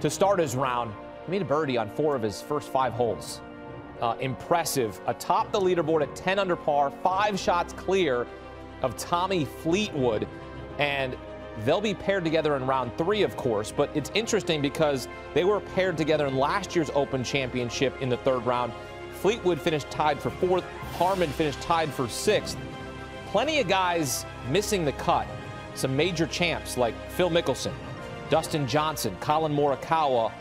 to start his round. He made a birdie on four of his first five holes. Uh, impressive. Atop the leaderboard at 10 under par, five shots clear of Tommy Fleetwood. And they'll be paired together in round three, of course. But it's interesting because they were paired together in last year's Open Championship in the third round. Fleetwood finished tied for fourth, Harman finished tied for sixth. Plenty of guys missing the cut. Some major champs like Phil Mickelson, Dustin Johnson, Collin Morikawa,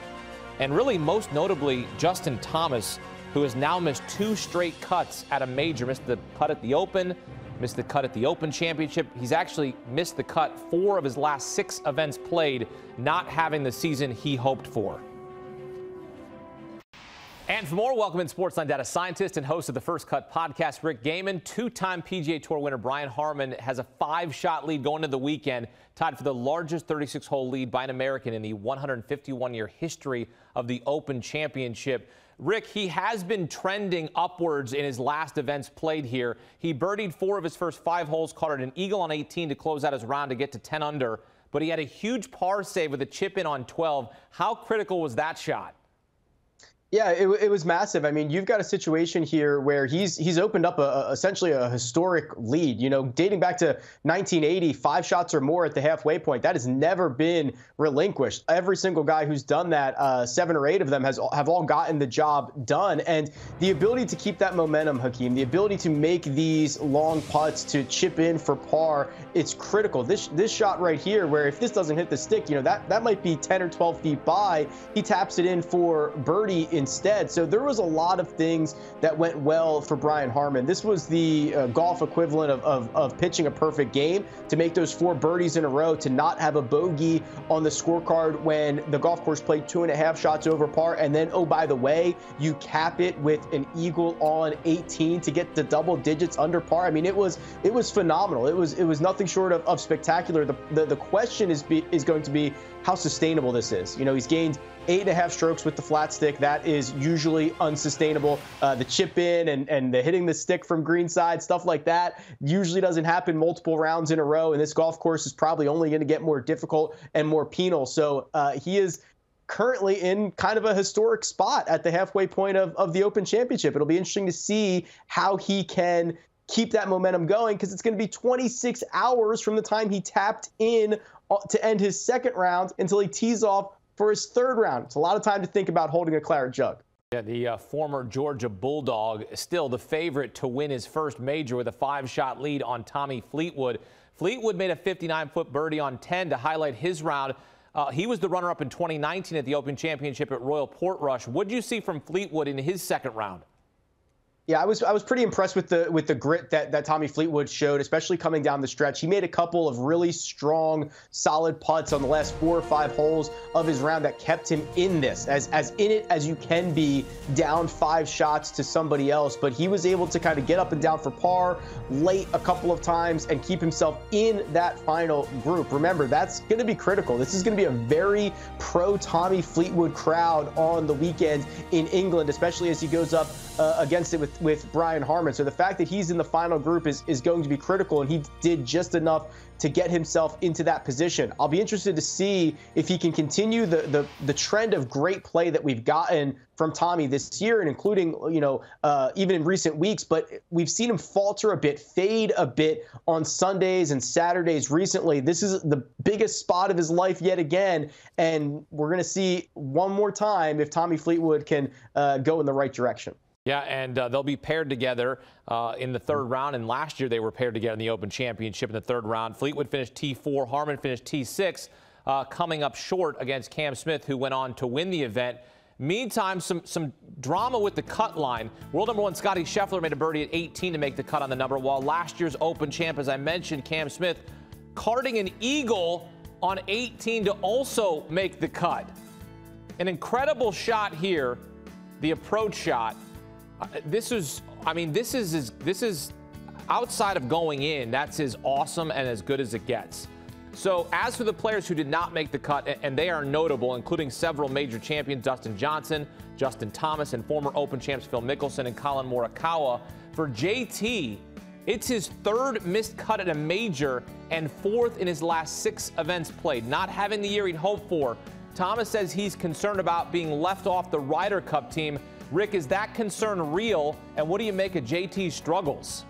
and really most notably Justin Thomas, who has now missed two straight cuts at a major. Missed the cut at the Open, missed the cut at the Open Championship. He's actually missed the cut four of his last six events played, not having the season he hoped for. And for more, welcome in Sportsline data scientist and host of the First Cut podcast, Rick Gehman. Two-time PGA Tour winner Brian Harman has a five-shot lead going into the weekend, tied for the largest 36-hole lead by an American in the 151-year history of the Open Championship. Rick, he has been trending upwards in his last events played here. He birdied four of his first five holes, caught an eagle on 18 to close out his round to get to 10 under, but he had a huge par save with a chip in on 12. How critical was that shot? Yeah, it, it, was massive. I mean, you've got a situation here where he's he's opened up a, a, essentially a historic lead. You know, dating back to 1980, five shots or more at the halfway point. That has never been relinquished. Every single guy who's done that, uh, seven or eight of them, has have all gotten the job done. And the ability to keep that momentum, Hakeem, the ability to make these long putts to chip in for par, it's critical. This this shot right here, where if this doesn't hit the stick, you know that that might be 10 or 12 feet by. He taps it in for birdie in instead. So there was a lot of things that went well for Brian Harman. This was the uh, golf equivalent of, of, of pitching a perfect game to make those four birdies in a row, to not have a bogey on the scorecard when the golf course played two and a half shots over par. And then, oh, by the way, you cap it with an eagle on 18 to get the double digits under par. I mean, it was it was phenomenal. It was it was nothing short of, of spectacular. The, the, the question is be, is going to be how sustainable this is. You know, he's gained eight and a half strokes with the flat stick. That is usually unsustainable. Uh, the chip in and, and the hitting the stick from greenside, stuff like that, usually doesn't happen multiple rounds in a row. And this golf course is probably only going to get more difficult and more penal. So uh, he is currently in kind of a historic spot at the halfway point of, of the Open Championship. It'll be interesting to see how he can keep that momentum going because it's going to be 26 hours from the time he tapped in uh, to end his second round until he tees off for his third round. It's a lot of time to think about holding a claret jug. Yeah, the uh, former Georgia Bulldog still the favorite to win his first major with a five-shot lead on Tommy Fleetwood. Fleetwood made a 59-foot birdie on 10 to highlight his round. Uh, he was the runner-up in 2019 at the Open Championship at Royal Portrush. What did you see from Fleetwood in his second round? Yeah, I was I was pretty impressed with the with the grit that that Tommy Fleetwood showed, especially coming down the stretch. He made a couple of really strong, solid putts on the last four or five holes of his round that kept him in this, as as in it as you can be, down five shots to somebody else. But he was able to kind of get up and down for par late a couple of times and keep himself in that final group. Remember, that's going to be critical. This is going to be a very pro Tommy Fleetwood crowd on the weekend in England, especially as he goes up uh, against it with with Brian Harman. So the fact that he's in the final group is, is going to be critical, and he did just enough to get himself into that position. I'll be interested to see if he can continue the the, the trend of great play that we've gotten from Tommy this year, and including you know uh, even in recent weeks. But we've seen him falter a bit, fade a bit on Sundays and Saturdays recently. This is the biggest spot of his life yet again, and we're going to see one more time if Tommy Fleetwood can uh, go in the right direction. Yeah, and uh, they'll be paired together uh, in the third round. And last year they were paired together in the Open Championship in the third round. Fleetwood finished T4, Harman finished T6, uh, coming up short against Cam Smith, who went on to win the event. Meantime, some some drama with the cut line. World number one Scottie Scheffler made a birdie at 18 to make the cut on the number, while last year's Open champ, as I mentioned, Cam Smith, carding an eagle on 18 to also make the cut. An incredible shot here, the approach shot this is, I mean, this is this is outside of going in. That's as awesome and as good as it gets. So, as for the players who did not make the cut, and they are notable, including several major champions Dustin Johnson, Justin Thomas, and former Open champs Phil Mickelson and Collin Morikawa, for JT, it's his third missed cut at a major and fourth in his last six events played. Not having the year he'd hoped for. Thomas says he's concerned about being left off the Ryder Cup team. Rick, is that concern real? And what do you make of JT's struggles?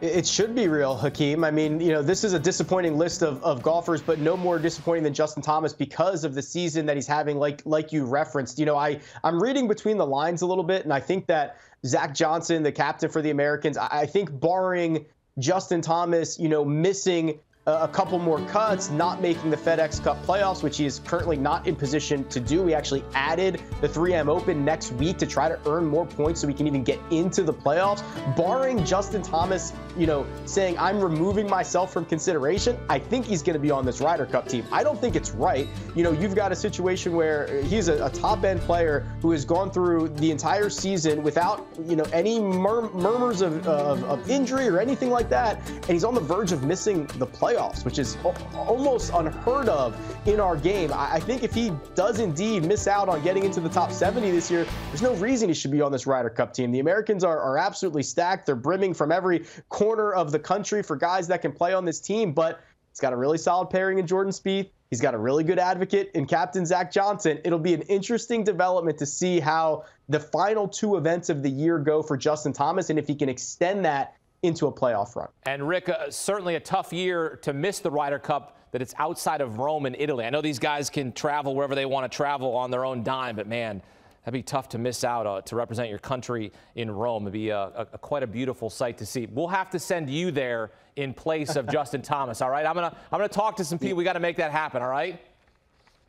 It should be real, Hakeem. I mean, you know, this is a disappointing list of, of golfers, but no more disappointing than Justin Thomas because of the season that he's having, like like you referenced. You know, I, I'm reading between the lines a little bit, and I think that Zach Johnson, the captain for the Americans, I, I think barring Justin Thomas, you know, missing a couple more cuts, not making the FedEx Cup playoffs, which he is currently not in position to do. We actually added the 3M Open next week to try to earn more points so we can even get into the playoffs. Barring Justin Thomas, you know, saying I'm removing myself from consideration, I think he's going to be on this Ryder Cup team. I don't think it's right. You know, you've got a situation where he's a, a top end player who has gone through the entire season without, you know, any mur- murmurs of, of, of injury or anything like that, and he's on the verge of missing the playoffs which is almost unheard of in our game. I think if he does indeed miss out on getting into the top 70 this year, there's no reason he should be on this Ryder Cup team. The Americans are, are absolutely stacked. They're brimming from every corner of the country for guys that can play on this team, but he's got a really solid pairing in Jordan Spieth. He's got a really good advocate in Captain Zach Johnson. It'll be an interesting development to see how the final two events of the year go for Justin Thomas and if he can extend that into a playoff run. And Rick, uh, certainly a tough year to miss the Ryder Cup that it's outside of Rome and Italy. I know these guys can travel wherever they want to travel on their own dime, but man, that'd be tough to miss out uh, to represent your country in Rome. It'd be a, quite a beautiful sight to see. We'll have to send you there in place of Justin Thomas. All right, I'm gonna I'm gonna talk to some people. We got to make that happen. All right.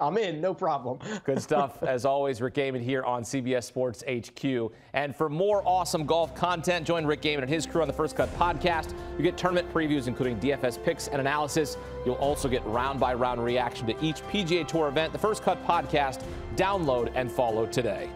I'm in, no problem. Good stuff. As always, Rick Gehman here on CBS Sports HQ. And for more awesome golf content, join Rick Gehman and his crew on the First Cut podcast. You get tournament previews, including DFS picks and analysis. You'll also get round by round reaction to each PGA Tour event. The First Cut podcast, download and follow today.